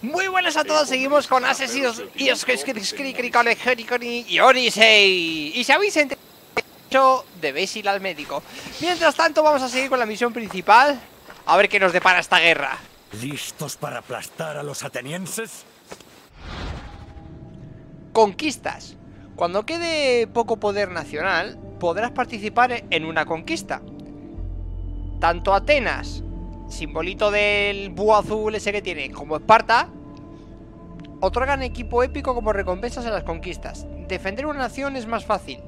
Muy buenas a todos, seguimos con Asesinos y y Odyssey. Y si habéis entendido, debéis ir al médico. Mientras tanto, vamos a seguir con la misión principal. A ver qué nos depara esta guerra. ¿Listos para aplastar a los atenienses? Conquistas. Cuando quede poco poder nacional, podrás participar en una conquista. Tanto Atenas simbolito del búho azul ese que tiene, como Esparta, otorgan equipo épico como recompensas en las conquistas. Defender una nación es más fácil,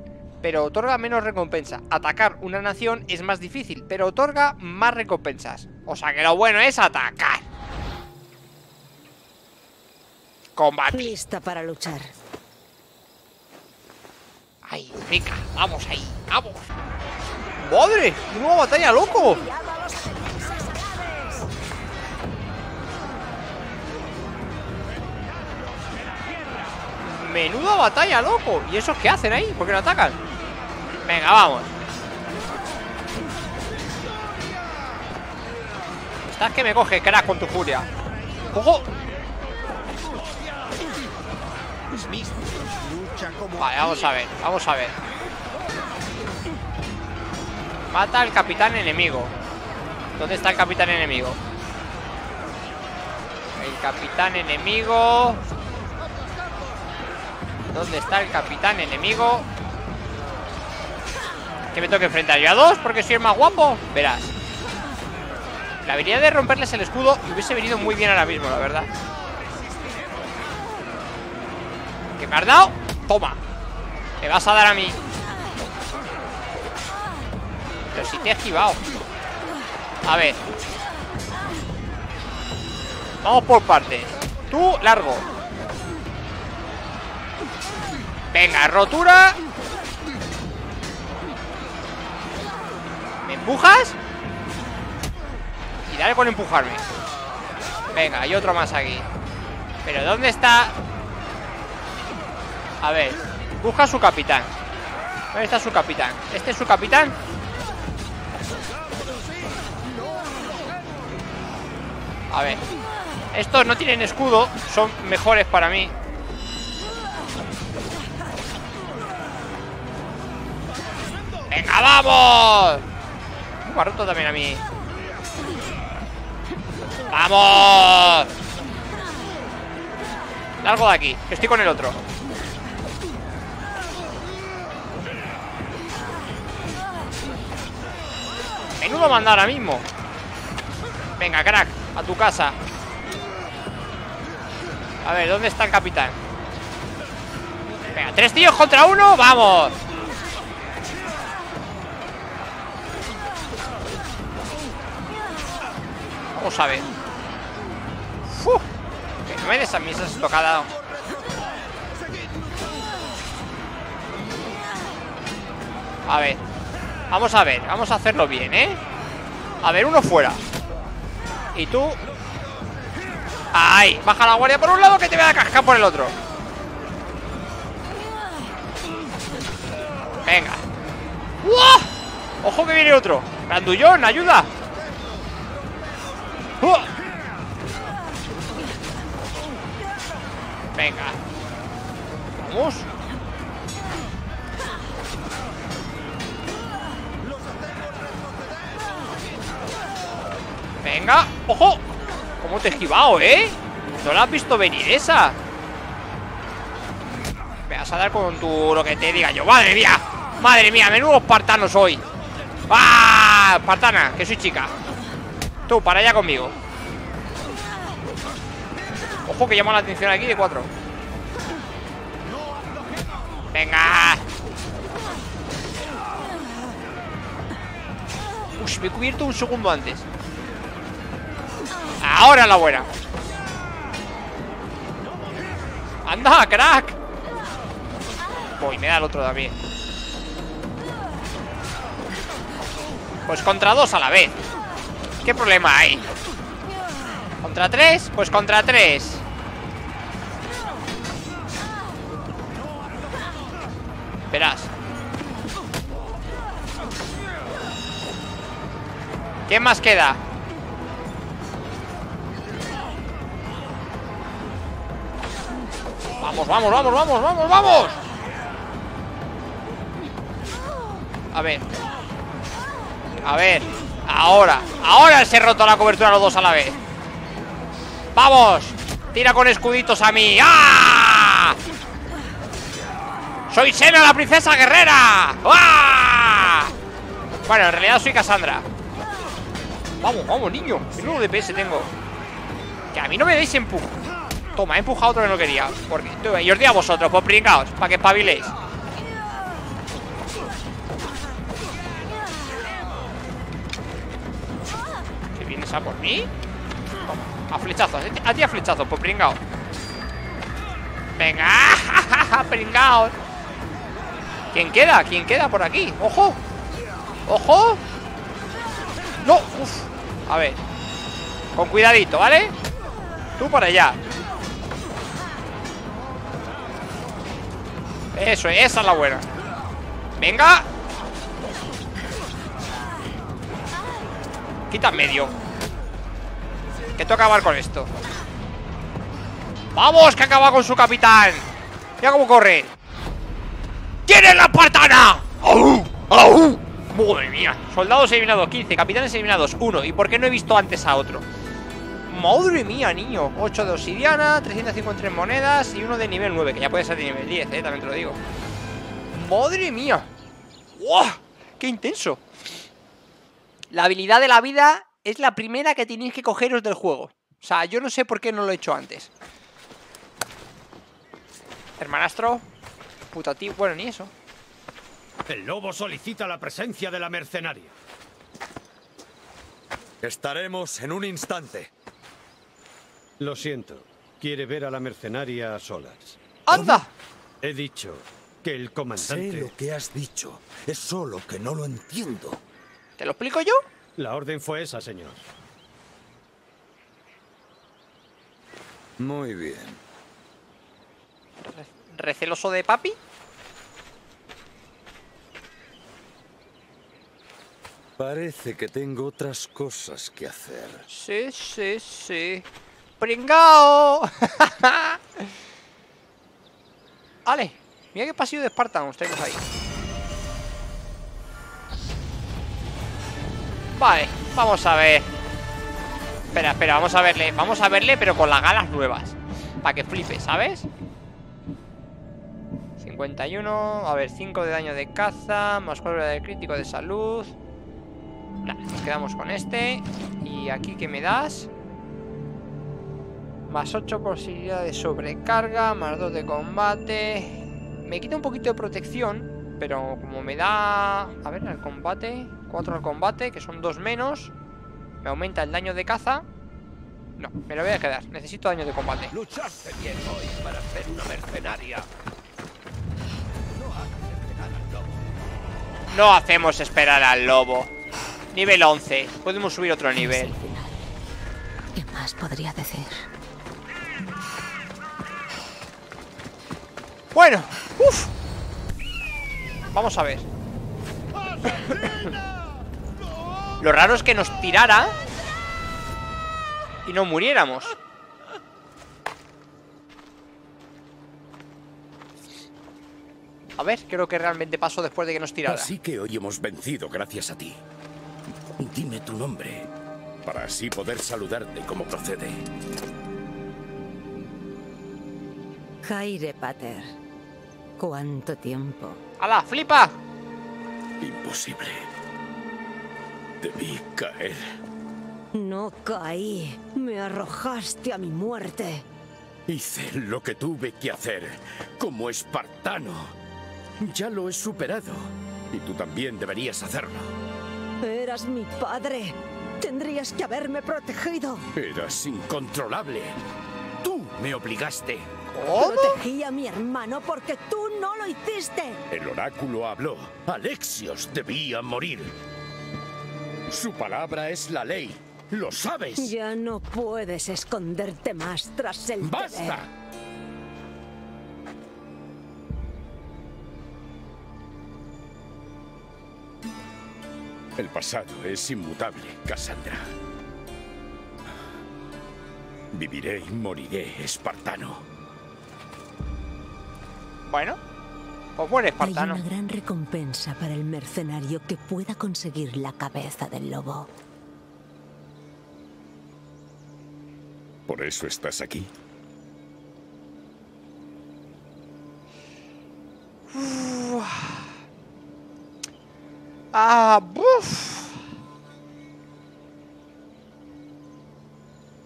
pero otorga menos recompensa. Atacar una nación es más difícil, pero otorga más recompensas. O sea que lo bueno es atacar. Combate. Lista para luchar. Ay, venga, vamos ahí, vamos. ¡Madre! ¡Nueva batalla, loco! Menuda batalla, loco ¿Y esos qué hacen ahí? ¿Por qué no atacan? Venga, vamos Estás que me coge, crack, con tu furia ¡Ojo! Vale, vamos a ver, vamos a ver Mata al capitán enemigo ¿Dónde está el capitán enemigo? El capitán enemigo ¿Dónde está el capitán enemigo? ¿Que me tengo que enfrentar yo a dos? Porque soy el más guapo. Verás. La habilidad de romperles el escudo hubiese venido muy bien ahora mismo, la verdad. ¿Qué me has dado? Toma. Me vas a dar a mí Pero si te he esquivado A ver. Vamos por partes. Tú, largo Venga, rotura ¿Me empujas? Y dale con empujarme Venga, hay otro más aquí ¿Pero dónde está? A ver Busca a su capitán ¿Dónde está su capitán? ¿Este es su capitán? A ver Estos no tienen escudo Son mejores para mí ¡Venga, vamos! Me también a mí ¡Vamos! Largo de aquí, que estoy con el otro Menudo manda ahora mismo Venga, crack, a tu casa A ver, ¿dónde está el capitán? Venga, tres tíos contra uno, ¡vamos! Vamos a ver no me des a mí esa estocada A ver Vamos a ver, vamos a hacerlo bien, ¿eh? A ver, uno fuera Y tú ¡Ay! Baja la guardia por un lado que te voy a cascar por el otro Venga ¡Uah! ¡Ojo que viene otro! ¡Grandullón, ayuda! Venga Vamos Venga, ojo ¿Cómo te he esquivado, eh? No la has visto venir esa Me vas a dar con tu lo que te diga yo ¡Madre mía! ¡Madre mía! Menudo espartano soy ¡Ah! Espartana, que soy chica Tú, para allá conmigo Ojo que llama la atención aquí de cuatro. Venga. Uy, me he cubierto un segundo antes. Ahora la buena. Anda, crack. Uy, me da el otro también. Pues contra dos a la vez. ¿Qué problema hay? ¿Contra tres? Pues contra tres Verás ¿Qué más queda? Vamos, vamos, vamos, vamos, vamos, vamos. A ver. A ver. Ahora. Ahora se roto la cobertura los dos a la vez. ¡Vamos! Tira con escuditos a mí. ¡Ah! ¡Soy Sena, la princesa guerrera! Bueno, en realidad soy Cassandra. Vamos, vamos, niño. Menudo DPS tengo. Que a mí no me deis empujo. Toma, he empujado otro que no quería. Porque, y os digo a vosotros, pues pringaos, para que espabiléis. ¿Que vienes a por mí? Toma, a flechazos. A ti a flechazos, pues pringaos. Venga, pringaos. ¿Quién queda? ¿Quién queda por aquí? ¡Ojo! ¡Ojo! ¡No! Uf. A ver Con cuidadito, ¿vale? Tú para allá Eso, esa es la buena Venga Quita medio Que toca acabar con esto ¡Vamos! Que acaba con su capitán Mira cómo corre ¡Tiene la partana! ¡Au! ¡Au! Madre mía Soldados eliminados 15 Capitanes eliminados 1 ¿Y por qué no he visto antes a otro? Madre mía, niño 8 de obsidiana 353 monedas Y uno de nivel 9 Que ya puede ser de nivel 10, eh También te lo digo Madre mía ¡Wow! ¡Qué intenso! La habilidad de la vida es la primera que tenéis que cogeros del juego O sea, yo no sé por qué no lo he hecho antes Hermanastro Putativo, bueno, ni eso. El lobo solicita la presencia de la mercenaria. Estaremos en un instante. Lo siento, quiere ver a la mercenaria a solas. ¡Anda! He dicho que el comandante... Sé lo que has dicho, es solo que no lo entiendo. ¿Te lo explico yo? La orden fue esa, señor. Muy bien ¿Receloso de papi? Parece que tengo otras cosas que hacer. Sí, sí, sí. ¡Pringao! vale. Mira qué pasillo de Espartanos tenemos ahí. Vale, vamos a ver. Espera, espera, vamos a verle. Vamos a verle, pero con las galas nuevas. Para que flipe, ¿sabes? 51, a ver, 5 de daño de caza, más 4 de crítico de salud. Nos quedamos con este. Y aquí, ¿qué me das? Más 8 posibilidad de sobrecarga, más 2 de combate. Me quita un poquito de protección, pero como me da... A ver, al combate, 4 al combate, que son 2 menos. Me aumenta el daño de caza. No, me lo voy a quedar. Necesito daño de combate. Luchaste bien hoy para ser una mercenaria. No hacemos esperar al lobo. Nivel 11. Podemos subir otro nivel. ¿Qué más podría decir? Bueno, uff. Vamos a ver. Lo raro es que nos tirara y no muriéramos. A ver, creo que realmente pasó después de que nos tirara. Así que hoy hemos vencido gracias a ti. Dime tu nombre, para así poder saludarte como procede. Jaire Pater. ¿Cuánto tiempo? ¡Hala, flipa! Imposible. Debí caer. No caí. Me arrojaste a mi muerte. Hice lo que tuve que hacer, como espartano. Ya lo he superado. Y tú también deberías hacerlo. Eras mi padre. Tendrías que haberme protegido. Eras incontrolable. Tú me obligaste. ¿Cómo? Protegí a mi hermano porque tú no lo hiciste. El oráculo habló. Alexios debía morir. Su palabra es la ley. ¿Lo sabes? Ya no puedes esconderte más tras el ¡Basta! deber. El pasado es inmutable, Cassandra. Viviré y moriré espartano. Bueno, pues muere Hay espartano. una gran recompensa para el mercenario que pueda conseguir la cabeza del lobo. ¿Por eso estás aquí? Ah, buf.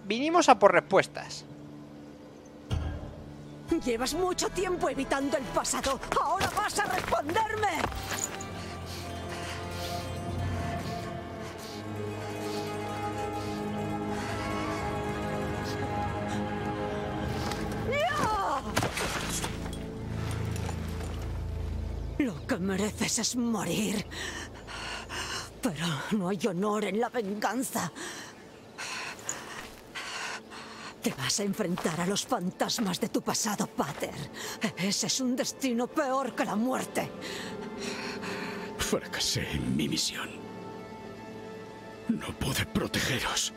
Vinimos a por respuestas. Llevas mucho tiempo evitando el pasado. Ahora vas a responderme. Lo que mereces es morir. Pero no hay honor en la venganza. Te vas a enfrentar a los fantasmas de tu pasado, Pater. Ese es un destino peor que la muerte. Fracasé en mi misión. No pude protegeros.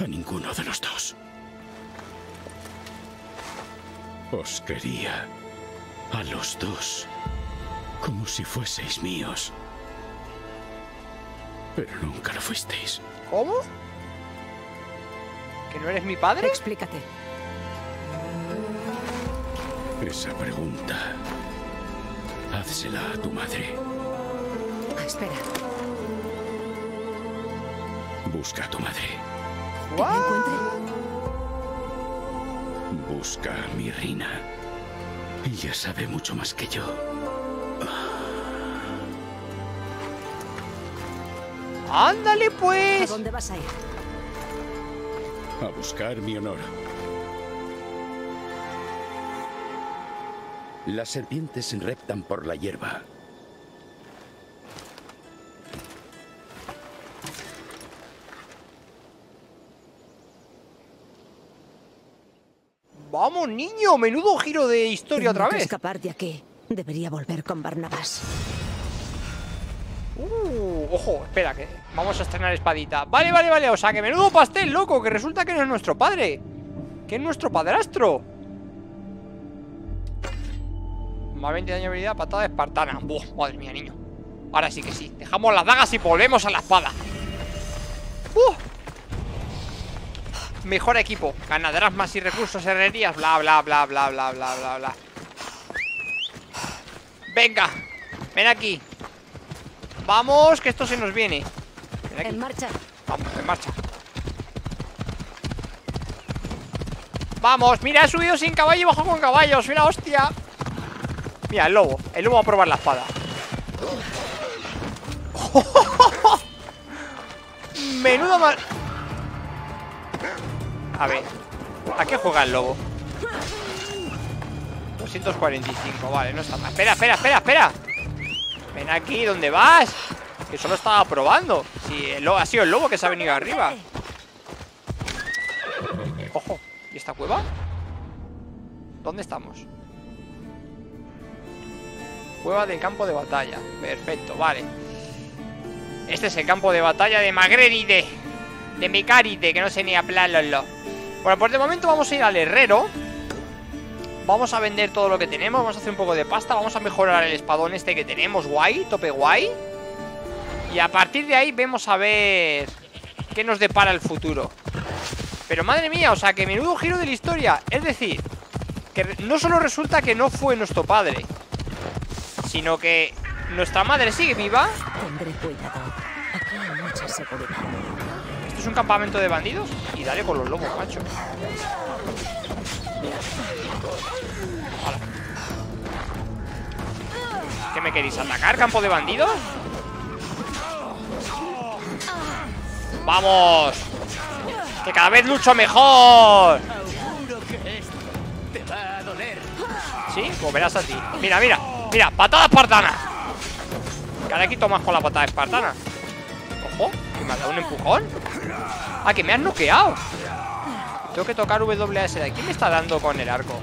A ninguno de los dos. Os quería. A los dos. Como si fueseis míos. Pero nunca lo fuisteis. ¿Cómo? ¿Que no eres mi padre? Explícate. Esa pregunta. Házsela a tu madre. Ah, espera. Busca a tu madre. ¿Que la encuentre? Busca a mi Rina. Ella sabe mucho más que yo. ¡Ándale ¿A pues! dónde vas a ir? A buscar mi honor. Las serpientes reptan por la hierba. ¡Vamos, niño! ¡Menudo giro de historia Tengo otra que vez! escapar de aquí. Debería volver con Barnabas. Ojo, espera, que vamos a estrenar espadita. Vale, vale, vale, o sea, que menudo pastel, loco Que resulta que no es nuestro padre Que es nuestro padrastro. Más 20 de daño de habilidad, patada espartana. Buah, madre mía, niño. Ahora sí que sí, dejamos las dagas y volvemos a la espada. Mejor equipo Ganaderas más y recursos, herrerías Bla, bla, bla, bla, bla, bla, bla, bla. Venga Ven aquí Vamos, que esto se nos viene. En marcha. Vamos, en marcha Vamos, mira, he subido sin caballo y bajo con caballos Mira, hostia Mira, el lobo, el lobo va a probar la espada Menudo mal A ver ¿A qué juega el lobo? 245, vale, no está mal Espera, espera, espera, espera Ven aquí, ¿dónde vas? Que solo estaba probando Si el lobo, ha sido el lobo que se ha venido arriba Ojo, ¿y esta cueva? ¿Dónde estamos? Cueva del campo de batalla Perfecto, vale Este es el campo de batalla de Magreride De Mecaride, que no sé ni hablarlo Bueno, pues de momento vamos a ir al herrero Vamos a vender todo lo que tenemos Vamos a hacer un poco de pasta Vamos a mejorar el espadón este que tenemos Guay, tope guay Y a partir de ahí vemos a ver Qué nos depara el futuro Pero madre mía, o sea que menudo giro de la historia Es decir Que no solo resulta que no fue nuestro padre Sino que Nuestra madre sigue viva Tendré cuidado. Aquí hay mucha seguridad. Esto es un campamento de bandidos Y dale con los lobos, macho. ¿Qué me queréis atacar, campo de bandidos? ¡Vamos! ¡Que cada vez lucho mejor! ¿Sí? Pues verás a ti Mira, mira, mira, patada espartana Que ahora quito más con la patada espartana Ojo, que me ha dado un empujón Ah, que me han noqueado Tengo que tocar de aquí me está dando con el arco?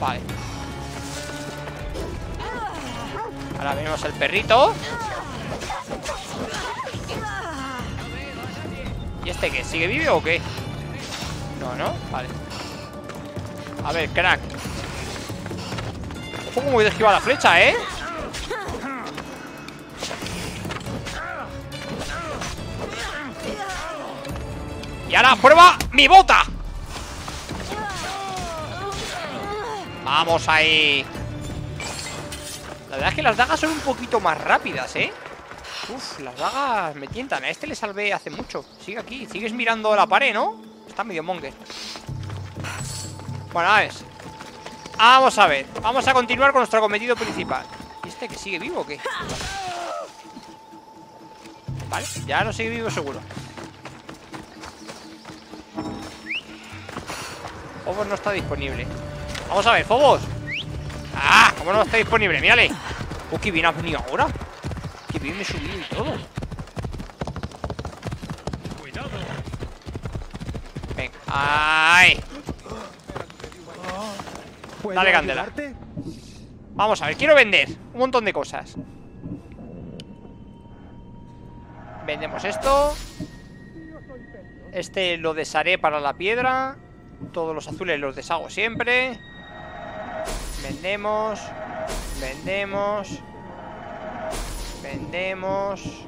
Vale Ahora vemos el perrito ¿Y este qué? ¿Sigue vivo o qué? No, no, vale A ver, crack Ojo como voy a esquivar la flecha, ¿eh? Y ahora prueba mi bota. Vamos ahí. La verdad es que las dagas son un poquito más rápidas, ¿eh? Uf, las dagas me tientan. A este le salvé hace mucho. Sigue aquí, sigues mirando la pared, ¿no? Está medio monger Bueno, a ver. Vamos a ver. Vamos a continuar con nuestro cometido principal. ¿Y este que sigue vivo o qué? Vale, ya no sigue vivo seguro Fobos no está disponible Vamos a ver, Fobos ¡Ah! ¿Cómo no está disponible? Mírale ¡Uh, qué bien ha venido ahora! ¡Qué bien me he subido y todo! Venga, ¡ay! Dale candela Vamos a ver, quiero vender Un montón de cosas Vendemos esto Este lo desharé para la piedra todos los azules los deshago siempre. Vendemos Vendemos Vendemos.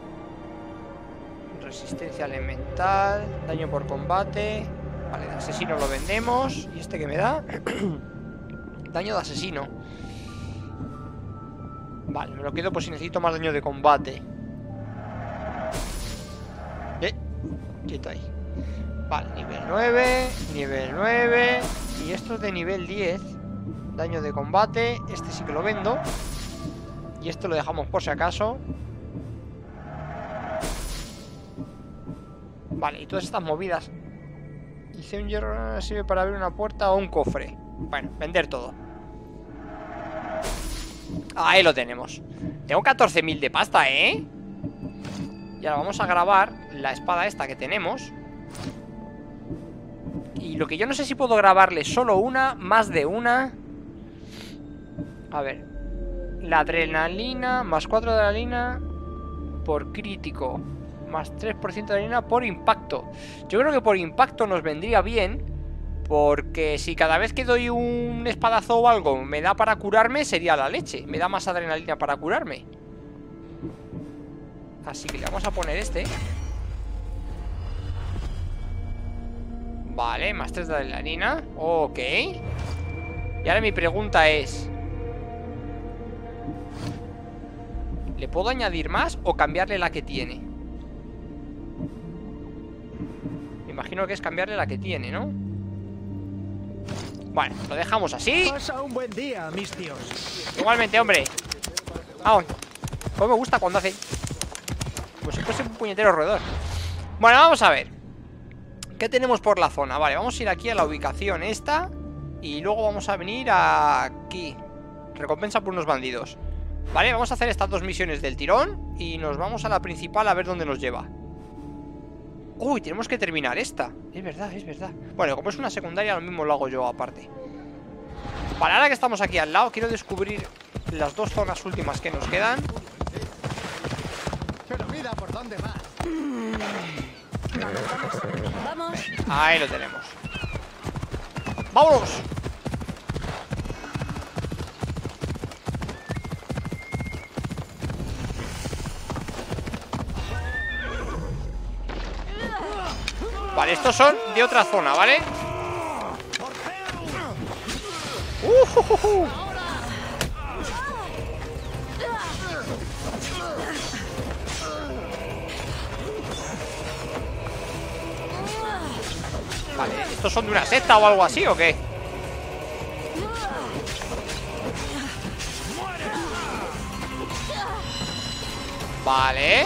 Resistencia elemental Daño por combate. Vale, de asesino lo vendemos. ¿Y este que me da? daño de asesino. Vale, me lo quedo por si necesito más daño de combate. Eh, ahí Vale, nivel 9, nivel 9 Y esto es de nivel 10 Daño de combate Este sí que lo vendo. Y esto lo dejamos por si acaso. Vale, y todas estas movidas. Y un hierro sirve para abrir una puerta o un cofre. Bueno, vender todo. Ahí lo tenemos. Tengo 14.000 de pasta, ¿eh? Y ahora vamos a grabar la espada esta que tenemos y lo que yo no sé si puedo grabarle solo una, más de una. A ver. La adrenalina, más 4 de adrenalina por crítico. Más 3% de adrenalina por impacto. Yo creo que por impacto nos vendría bien. Porque si cada vez que doy un espadazo o algo me da para curarme, sería la leche. Me da más adrenalina para curarme. Así que le vamos a poner este. Vale, más 3 de adrenalina. Ok. Y ahora mi pregunta es ¿Le puedo añadir más o cambiarle la que tiene? Me imagino que es cambiarle la que tiene, ¿no? Bueno, lo dejamos así. Pasa un buen día, mis tíos. Igualmente, hombre. Vamos. Pues me gusta cuando hace Pues si fuese un puñetero roedor. Bueno, vamos a ver ¿Qué tenemos por la zona? Vale, vamos a ir aquí a la ubicación esta Y luego vamos a venir aquí. Recompensa por unos bandidos. Vale, vamos a hacer estas dos misiones del tirón Y nos vamos a la principal a ver dónde nos lleva. Uy, tenemos que terminar esta. Es verdad, es verdad. Bueno, como es una secundaria, lo mismo lo hago yo aparte. Vale, ahora que estamos aquí al lado Quiero descubrir las dos zonas últimas que nos quedan. Pero mira por dónde va Vamos. Ahí lo tenemos ¡Vámonos! Vale, estos son de otra zona, ¿vale? Uh, Vale, ¿estos son de una secta o algo así o qué? Vale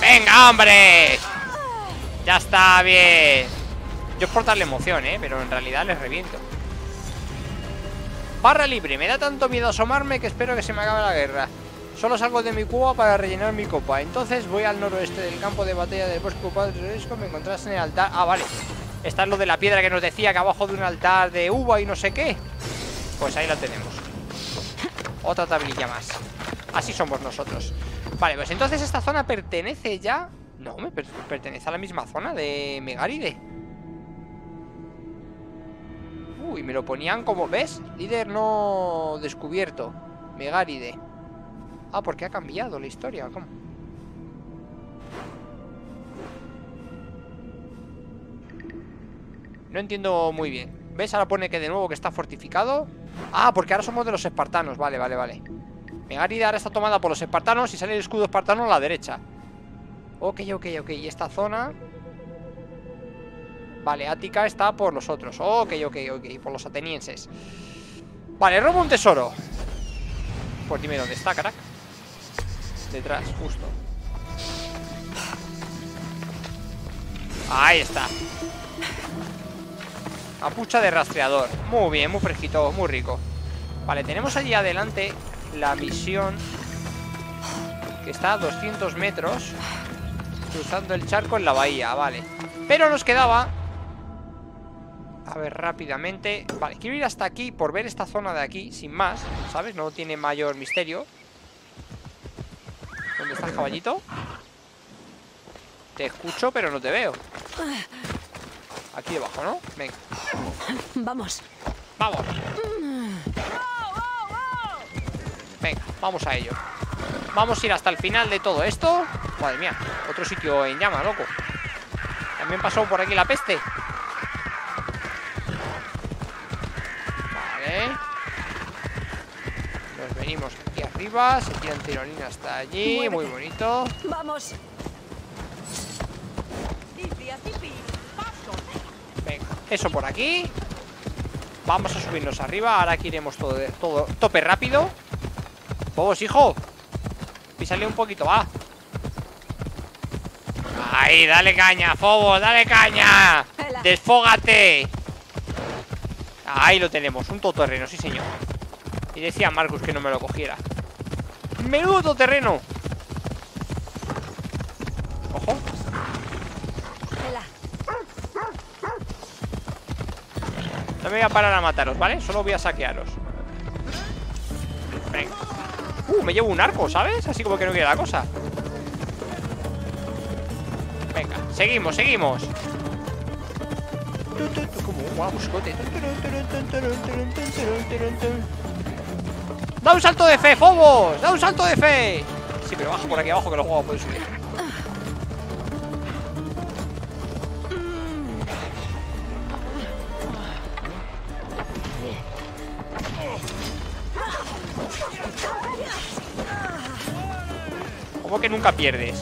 ¡Venga, hombre! Ya está bien Yo es por emoción, ¿eh? Pero en realidad les reviento Barra libre Me da tanto miedo asomarme que espero que se me acabe la guerra Solo salgo de mi cuba para rellenar mi copa. Entonces voy al noroeste del campo de batalla del bosque ocupado de Risco. Me encontrás en el altar. Ah, vale. Esta es lo de la piedra que nos decía que abajo de un altar de uva y no sé qué. Pues ahí la tenemos. Otra tablilla más. Así somos nosotros. Vale, pues entonces esta zona pertenece ya. No, me per- pertenece a la misma zona de Megaride. Uy, me lo ponían como... ¿Ves? Líder no descubierto. Megaride. Ah, porque ha cambiado la historia. ¿Cómo? No entiendo muy bien. ¿Ves? Ahora pone que de nuevo que está fortificado. Ah, porque ahora somos de los espartanos. Vale, vale, vale. Megaride ahora está tomada por los espartanos y sale el escudo espartano a la derecha. Ok, ok, ok. Y esta zona... Vale, Ática está por los otros. Ok, ok, ok. Por los atenienses. Vale, robo un tesoro. Pues dime dónde está, carac. Detrás, justo. Ahí está. Capucha de rastreador. Muy bien, muy fresquito, muy rico. Vale, tenemos allí adelante la misión que está a 200 metros cruzando el charco en la bahía, vale. Pero nos quedaba... A ver, rápidamente... Vale, quiero ir hasta aquí por ver esta zona de aquí, sin más, ¿sabes? No tiene mayor misterio. ¿Dónde está el caballito? Te escucho, pero no te veo. Aquí debajo, ¿no? Venga, Vamos. vamos. Venga, vamos a ello. Vamos a ir hasta el final de todo esto. Madre mía, otro sitio en llama, loco. También pasó por aquí la peste. Vale. Nos venimos aquí arriba. Se tiran tirolina hasta allí. Muy bonito. Vamos. Venga, eso por aquí. Vamos a subirnos arriba. Ahora aquí iremos todo, de- todo tope rápido. Vamos, hijo. Písale un poquito, va. Ahí, dale caña, Fobos, dale caña. Desfógate. Ahí lo tenemos, un todoterreno, sí señor. Y decía Marcus que no me lo cogiera. Menudo todoterreno. Ojo. No me voy a parar a mataros, ¿vale? Solo voy a saquearos Venga Uh, me llevo un arco, ¿sabes? Así como que no quiere la cosa Venga, seguimos, seguimos Como un guau. ¡Da un salto de fe, Fobos! ¡Da un salto de fe! Sí, pero baja por aquí abajo que los juegos pueden subir ¿Cómo que nunca pierdes?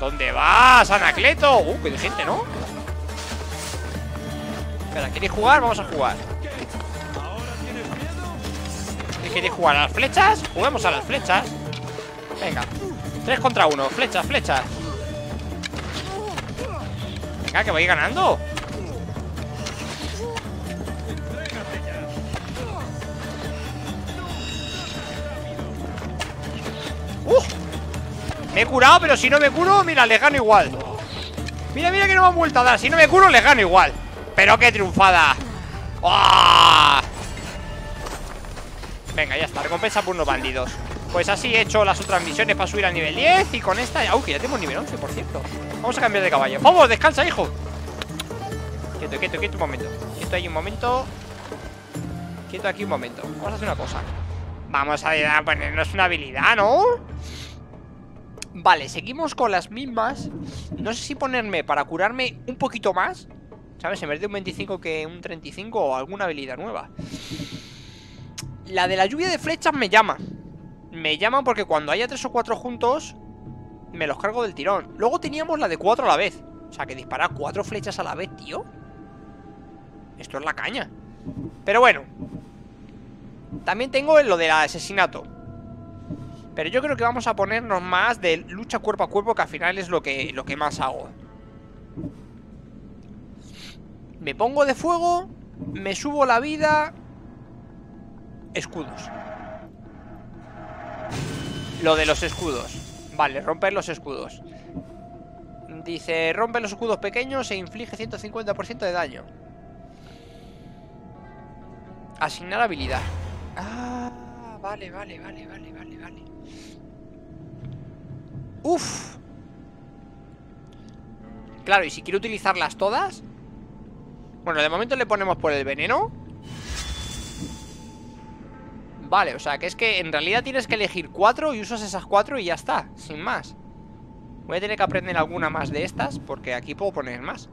¿Dónde vas, Anacleto? Uh, qué de gente, ¿no? ¿Queréis jugar? Vamos a jugar. ¿Qué ¿Queréis jugar a las flechas? Juguemos a las flechas. Venga. 3 contra 1, flechas, flechas. Venga, que voy ganando. ¡Uh! Me he curado, pero si no me curo, mira, les gano igual. Mira, mira que no me han vuelto a dar. Si no me curo, les gano igual Pero qué triunfada. ¡Ah! Venga, ya está, recompensa por unos bandidos. Pues así he hecho las otras misiones para subir al nivel 10 Y con esta, aunque ya tenemos nivel 11, por cierto Vamos a cambiar de caballo. ¡Vamos, descansa, hijo! Quieto, quieto, quieto un momento. Quieto ahí un momento. Quieto aquí un momento. Vamos a hacer una cosa. Vamos a ponernos una habilidad, ¿no? Vale, seguimos con las mismas. No sé si ponerme para curarme un poquito más ¿Sabes? En vez de un 25 que un 35 o alguna habilidad nueva. La de la lluvia de flechas me llama. Me llama porque cuando haya tres o cuatro juntos Me los cargo del tirón. Luego teníamos la de cuatro a la vez. O sea, que disparar cuatro flechas a la vez, tío. Esto es la caña. Pero bueno. También tengo lo del asesinato. Pero yo creo que vamos a ponernos más de lucha cuerpo a cuerpo, que al final es lo que, lo que más hago. Me pongo de fuego, me subo la vida... Escudos. Lo de los escudos. Vale, romper los escudos. Dice, rompe los escudos pequeños e inflige 150% de daño. Asignar habilidad. Ah, vale, vale, vale, vale, vale, vale. Uf. Claro, y si quiero utilizarlas todas Bueno, de momento le ponemos por el veneno. Vale, o sea, que es que en realidad tienes que elegir cuatro y usas esas cuatro y ya está, sin más. Voy a tener que aprender alguna más de estas Porque aquí puedo poner más.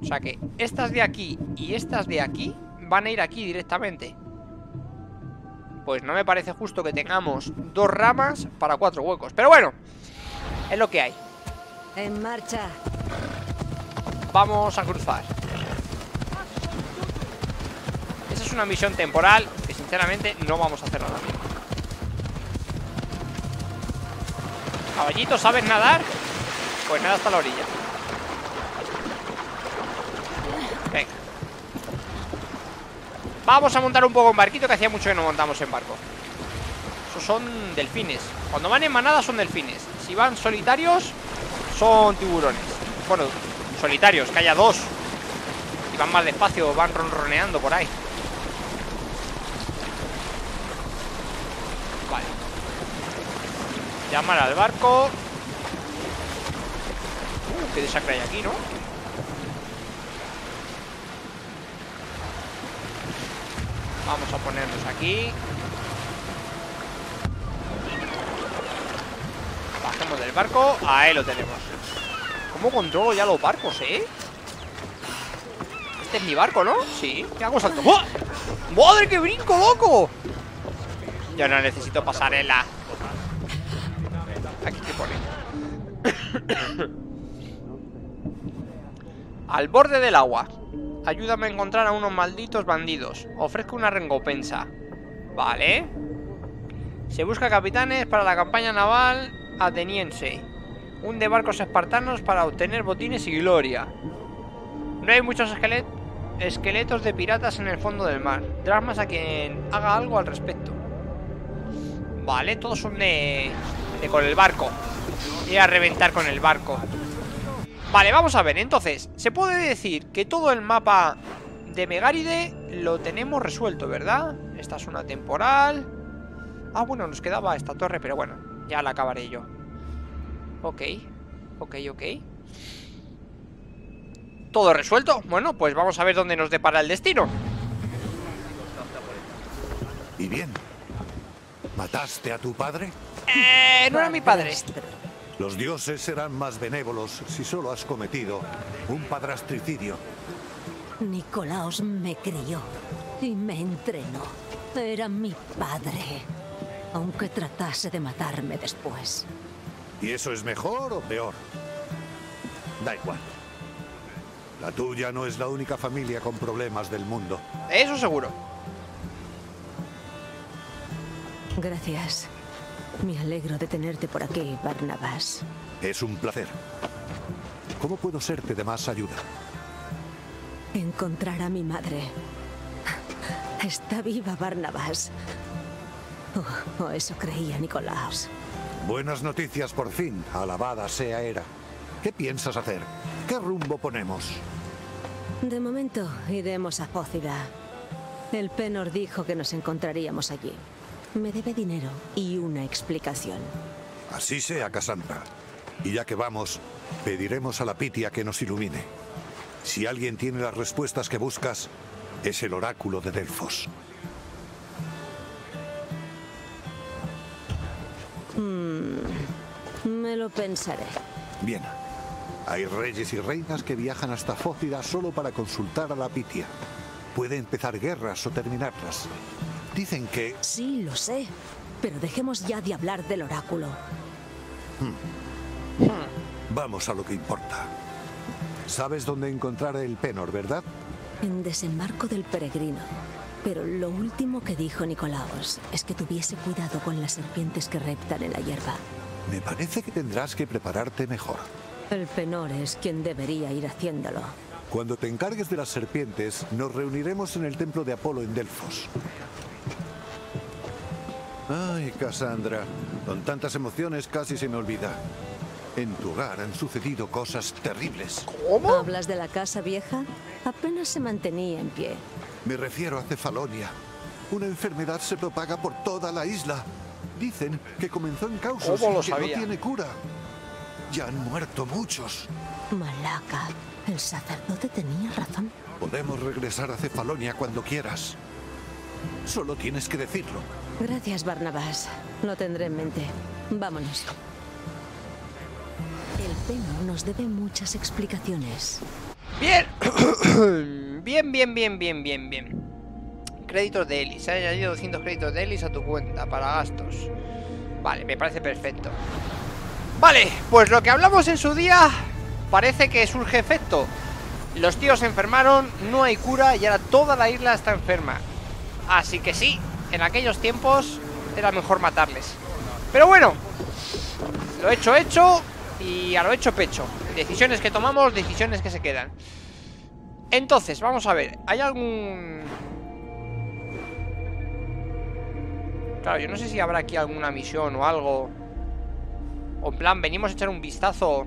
O sea que estas de aquí y estas de aquí Van a ir aquí directamente. Pues no me parece justo que tengamos dos ramas para cuatro huecos Pero bueno, es lo que hay. En marcha. Vamos a cruzar. Esa es una misión temporal Que sinceramente no vamos a hacer nada. Caballito, ¿sabes nadar? Pues nada hasta la orilla. Venga. Vamos a montar un poco en barquito Que hacía mucho que no montamos en barco. Esos son delfines. Cuando van en manada son delfines. Si van solitarios son tiburones. Bueno, solitarios, que haya dos. Y van más despacio, van ronroneando por ahí. Vale. Llamar al barco. Uh, qué desacre hay aquí, ¿no? Vamos a ponernos aquí. Bajemos del barco. Ahí lo tenemos ¿Cómo controlo ya los barcos, eh? Este es mi barco, ¿no? Sí, ¿qué hago salto? ¡Buah! ¡Madre, qué brinco, loco! Ya no necesito pasarela Aquí te pone Al borde del agua Ayúdame a encontrar a unos malditos bandidos Ofrezco una recompensa Vale Se busca capitanes para la campaña naval ateniense Un de barcos espartanos para obtener botines y gloria No hay muchos esqueletos esqueletos de piratas en el fondo del mar. Dramas a quien haga algo al respecto. Vale, todos son de, de con el barco. Y a reventar con el barco. Vale, vamos a ver, entonces, se puede decir que todo el mapa de Megaride lo tenemos resuelto, ¿verdad? Esta es una temporal. Ah, bueno, nos quedaba esta torre, pero bueno, ya la acabaré yo. Ok, ok, ok. ¿Todo resuelto? Bueno, pues vamos a ver dónde nos depara el destino. ¿Y bien? ¿Mataste a tu padre? Eh, no era mi padre. Los dioses serán más benévolos si solo has cometido un padrastricidio. Nicolaos me crió y me entrenó. Era mi padre. Aunque tratase de matarme después. ¿Y eso es mejor o peor? Da igual. La tuya no es la única familia con problemas del mundo. Eso seguro. Gracias. Me alegro de tenerte por aquí, Barnabas. Es un placer. ¿Cómo puedo serte de más ayuda? Encontrar a mi madre. Está viva, Barnabas. O, o eso creía Nicolaos. Buenas noticias por fin, alabada sea Era. ¿Qué piensas hacer? ¿Qué rumbo ponemos? De momento, iremos a Fócida. El Penor dijo que nos encontraríamos allí. Me debe dinero y una explicación. Así sea, Cassandra. Y ya que vamos, pediremos a la Pitia que nos ilumine. Si alguien tiene las respuestas que buscas, es el oráculo de Delfos. Me lo pensaré. Bien. Hay reyes y reinas que viajan hasta Fócida solo para consultar a la Pitia. Puede empezar guerras o terminarlas. Dicen que Sí, lo sé. Pero dejemos ya de hablar del oráculo. vamos a lo que importa. Sabes dónde encontrar el Penor, ¿verdad? En desembarco del peregrino. Pero lo último que dijo Nicolaos es que tuviese cuidado con las serpientes que reptan en la hierba. Me parece que tendrás que prepararte mejor. El Penor es quien debería ir haciéndolo. Cuando te encargues de las serpientes, nos reuniremos en el templo de Apolo en Delfos. Ay, Cassandra, con tantas emociones casi se me olvida. En tu hogar han sucedido cosas terribles. ¿Cómo? ¿Hablas de la casa vieja? Apenas se mantenía en pie. Me refiero a Cefalonia. Una enfermedad se propaga por toda la isla. Dicen que comenzó en Causos ¿Cómo lo y que sabía? no tiene cura. Ya han muerto muchos. Malaca, el sacerdote tenía razón. Podemos regresar a Cefalonia cuando quieras. Solo tienes que decirlo. Gracias, Barnabás. Lo tendré en mente. Vámonos. El peno nos debe muchas explicaciones. Bien. bien, bien, bien, bien, bien, bien. Créditos de Ellis. Se han añadido 200 créditos de Ellis a tu cuenta para gastos. Vale, me parece perfecto. Vale, pues lo que hablamos en su día parece que surge efecto. Los tíos se enfermaron, no hay cura y ahora toda la isla está enferma. Así que sí, en aquellos tiempos era mejor matarles. Pero bueno, lo hecho hecho y a lo hecho pecho. Decisiones que tomamos, decisiones que se quedan. Entonces, vamos a ver, ¿hay algún...? Claro, yo no sé si habrá aquí alguna misión o algo. O en plan, venimos a echar un vistazo.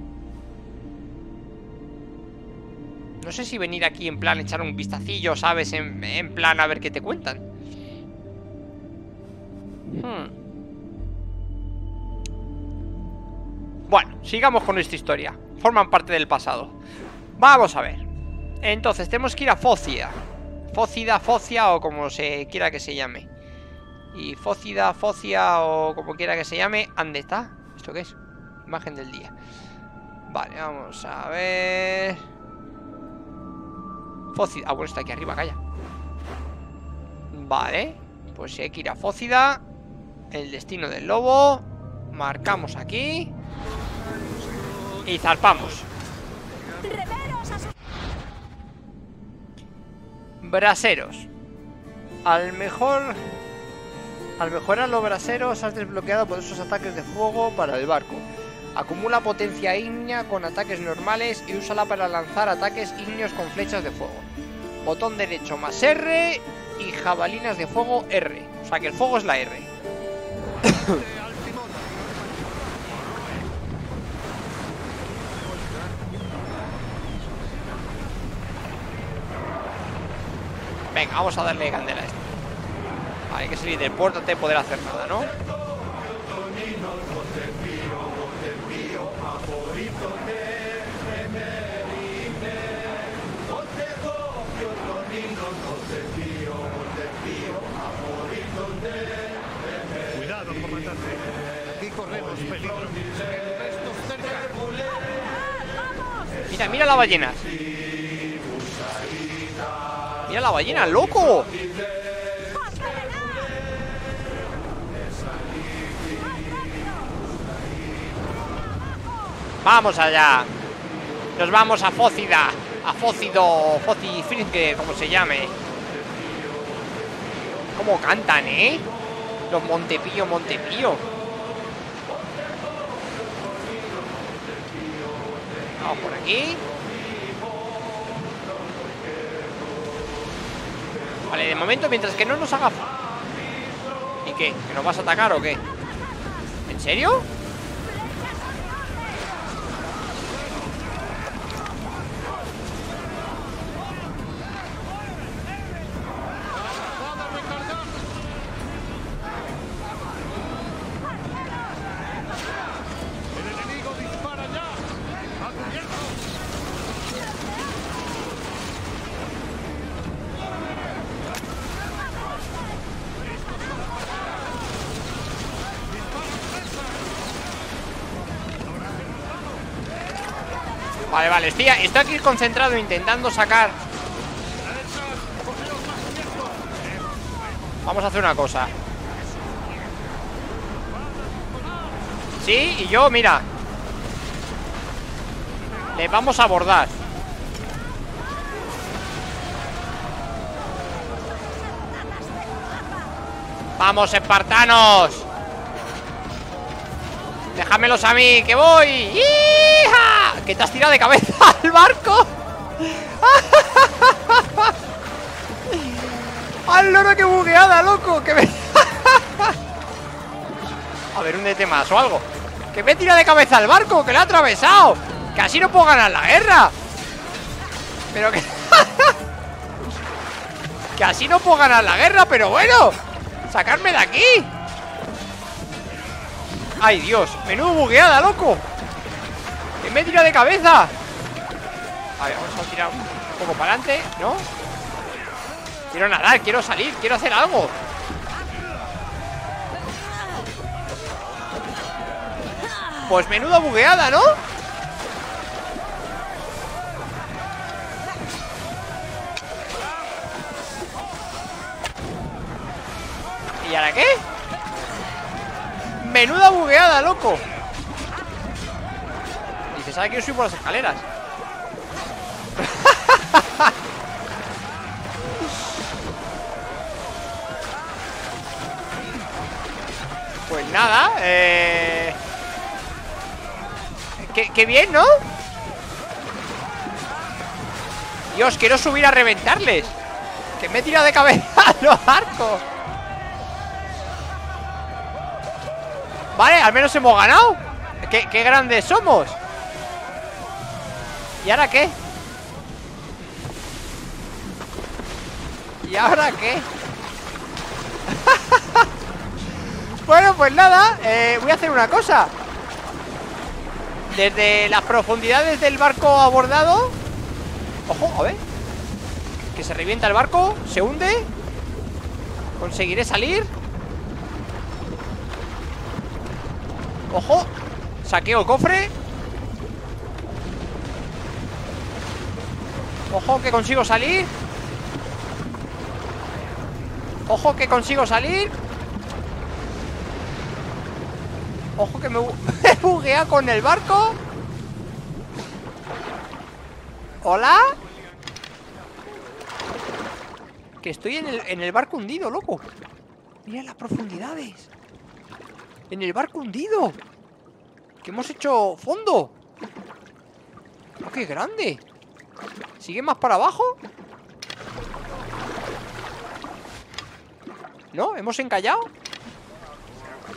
No sé si venir aquí en plan echar un vistacillo, ¿sabes? En, en plan a ver qué te cuentan. Hmm. Bueno, sigamos con esta historia. Forman parte del pasado. Vamos a ver. Entonces, tenemos que ir a Fócida. Fócida, Focia o como se quiera que se llame. Y Fócida, Focia o como quiera que se llame. ¿Dónde está? ¿Esto qué es? Imagen del día. Vale, vamos a ver. Fócida. Ah, bueno, está aquí arriba, calla. Vale. Pues hay que ir a Fócida. El destino del lobo. Marcamos aquí. Y zarpamos. Braseros. Al mejor. Al mejorar los braseros has desbloqueado poderosos ataques de fuego para el barco. Acumula potencia ígnea con ataques normales y úsala para lanzar ataques ígneos con flechas de fuego. Botón derecho más R y jabalinas de fuego R. O sea que el fuego es la R. Venga, vamos a darle candela a esto. Vale, hay que salir del puerto antes de poder hacer nada, ¿no? Cuidado, comandante. Aquí corremos peligro. Mira, mira la ballena. Mira la ballena, loco. Vamos allá. Nos vamos a Fócida. A Fócido, Focifringe, como se llame. ¿Cómo cantan, eh? Los Montepío, Montepío. Vamos por aquí. Vale, de momento, mientras que no nos haga... ¿Y qué? ¿Que nos vas a atacar o qué? ¿En serio? Vale, vale, estoy, estoy aquí concentrado intentando sacar. Vamos a hacer una cosa. Sí, y yo, mira. Le vamos a abordar. ¡Vamos, espartanos! Déjamelos a mí, que voy. Que te has tirado de cabeza al barco ¡Al loro que bugueada, loco! Que me... a ver, úndete más o algo Que me tira de cabeza al barco, que lo ha atravesado Que así no puedo ganar la guerra Pero que... Que así no puedo ganar la guerra, pero bueno ¡Sacarme de aquí! ¡Ay, Dios! ¡Menudo bugueada, loco! ¡Que me tira de cabeza! A ver, vamos a tirar un poco para adelante, ¿no? Quiero nadar, quiero salir, quiero hacer algo Pues menuda bugueada, ¿no? ¿Y ahora qué? Menuda bugueada, loco ¿sabe que yo subo por las escaleras? pues nada, eh... Qué, qué bien, ¿no? Dios, quiero subir a reventarles Que me he tirado de cabeza a los arcos Vale, al menos hemos ganado ¿Qué, qué grandes somos ¿Y ahora qué? ¿Y ahora qué? bueno, pues nada eh, Voy a hacer una cosa Desde las profundidades del barco abordado Ojo, a ver Que se revienta el barco Se hunde Conseguiré salir Ojo Saqueo el cofre Ojo que consigo salir. Ojo que consigo salir. Ojo que me he bugueado con el barco. ¿Hola? Que estoy en el, en el barco hundido, loco. Mira las profundidades. En el barco hundido. Que hemos hecho fondo. Oh, ¡Qué grande! ¿Sigue más para abajo? ¿No? ¿Hemos encallado?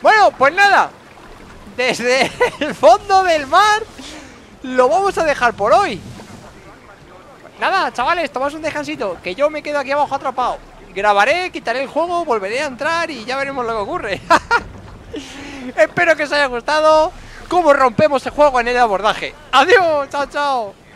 Bueno, pues nada. Desde el fondo del mar Lo vamos a dejar por hoy. Nada, chavales, tomad un descansito Que yo me quedo aquí abajo atrapado. Grabaré, quitaré el juego, volveré a entrar Y ya veremos lo que ocurre. Espero que os haya gustado. Cómo rompemos el juego en el abordaje Adiós, chao, chao